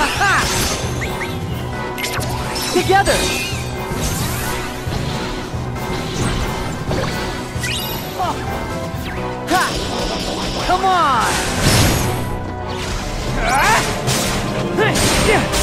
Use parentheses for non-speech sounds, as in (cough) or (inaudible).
(laughs) Together! Oh. Ha. Come on! Ah. (laughs) Hey. Yeah.